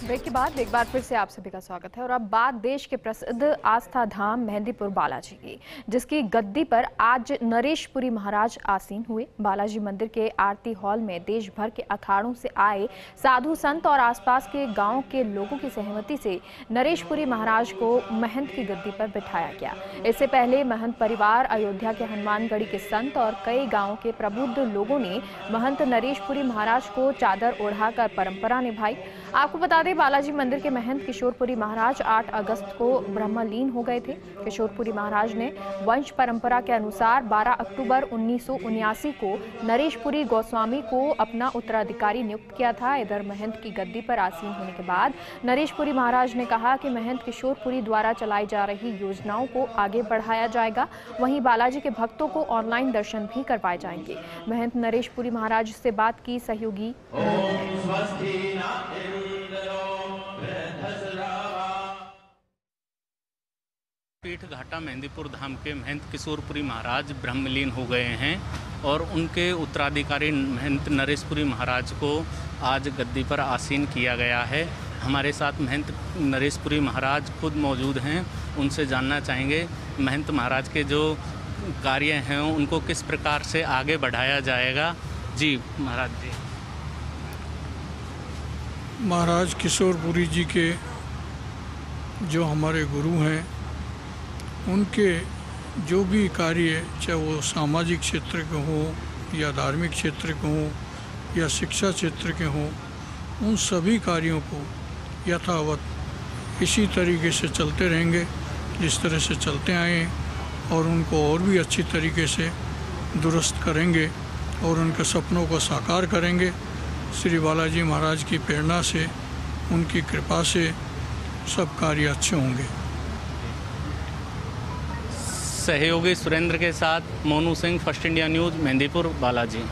Break के बाद एक बार फिर से आप सभी का स्वागत है और अब बात देश के प्रसिद्ध आस्था धाम मेहंदीपुर बालाजी की, जिसकी गद्दी पर आज नरेशपुरी महाराज आसीन हुए। बालाजी मंदिर के आरती हॉल में देश भर के अखाड़ों से आए साधु संत और आसपास के गाँव के लोगों की सहमति से नरेशपुरी महाराज को महंत की गद्दी पर बिठाया गया। इससे पहले महंत परिवार, अयोध्या के हनुमानगढ़ी के संत और कई गाँव के प्रबुद्ध लोगों ने महंत नरेशपुरी महाराज को चादर ओढ़ाकर परंपरा निभाई। आपको बता दें बालाजी मंदिर के महंत किशोरपुरी महाराज 8 अगस्त को ब्रह्मलीन हो गए थे। किशोरपुरी महाराज ने वंश परंपरा के अनुसार 12 अक्टूबर उन्नीस को नरेशपुरी गोस्वामी को अपना उत्तराधिकारी नियुक्त किया था। इधर महंत की गद्दी पर आसीन होने के बाद नरेशपुरी महाराज ने कहा कि महंत किशोरपुरी द्वारा चलाई जा रही योजनाओं को आगे बढ़ाया जाएगा। वहीं बालाजी के भक्तों को ऑनलाइन दर्शन भी करवाए जाएँगे। महंत नरेशपुरी महाराज से बात की सहयोगी। पीठ घाटा मेहंदीपुर धाम के महंत किशोरपुरी महाराज ब्रह्मलीन हो गए हैं और उनके उत्तराधिकारी महंत नरेशपुरी महाराज को आज गद्दी पर आसीन किया गया है। हमारे साथ महंत नरेशपुरी महाराज खुद मौजूद हैं। उनसे जानना चाहेंगे, महंत महाराज के जो कार्य हैं, उनको किस प्रकार से आगे बढ़ाया जाएगा? जी, महाराज जी। महाराज किशोरपुरी जी के जो हमारे गुरु हैं, उनके जो भी कार्य, चाहे वो सामाजिक क्षेत्र के हों, या धार्मिक क्षेत्र के हों, या शिक्षा क्षेत्र के हों, उन सभी कार्यों को यथावत इसी तरीके से चलते रहेंगे, जिस तरह से चलते आए और उनको और भी अच्छी तरीके से दुरुस्त करेंगे, और उनके सपनों को साकार करेंगे। श्री बालाजी महाराज की प्रेरणा से, उनकी कृपा से सब कार्य अच्छे होंगे। सहयोगी सुरेंद्र के साथ Monu Singh, first India news, Mehandipur, Balaji.